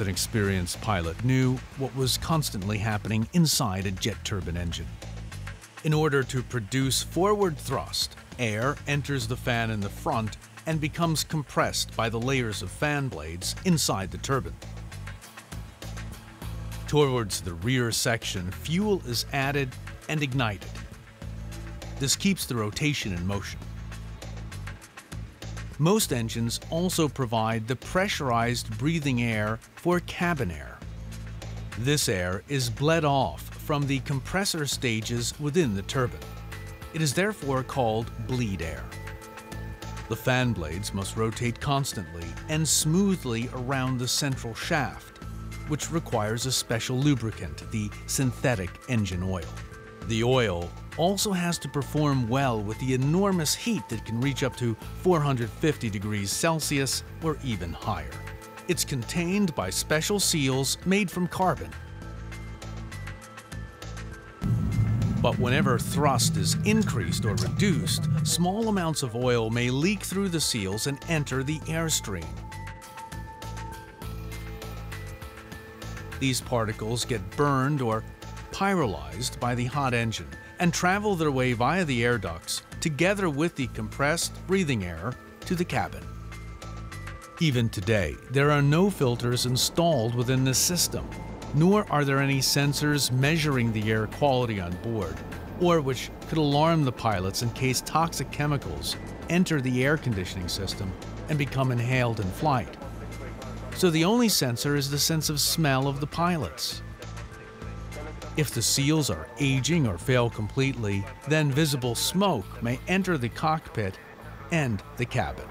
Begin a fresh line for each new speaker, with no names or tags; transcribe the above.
An experienced pilot knew what was constantly happening inside a jet turbine engine. In order to produce forward thrust, air enters the fan in the front and becomes compressed by the layers of fan blades inside the turbine. Towards the rear section, fuel is added and ignited. This keeps the rotation in motion. Most engines also provide the pressurized breathing air for cabin air. This air is bled off from the compressor stages within the turbine. It is therefore called bleed air. The fan blades must rotate constantly and smoothly around the central shaft, which requires a special lubricant, the synthetic engine oil. The oil also has to perform well with the enormous heat that can reach up to 450 degrees Celsius or even higher. It's contained by special seals made from carbon. But whenever thrust is increased or reduced, small amounts of oil may leak through the seals and enter the airstream. These particles get burned or pyrolyzed by the hot engine and travel their way via the air ducts, together with the compressed breathing air, to the cabin. Even today, there are no filters installed within the system, nor are there any sensors measuring the air quality on board, or which could alarm the pilots in case toxic chemicals enter the air conditioning system and become inhaled in flight. So the only sensor is the sense of smell of the pilots. If the seals are aging or fail completely, then visible smoke may enter the cockpit and the cabin.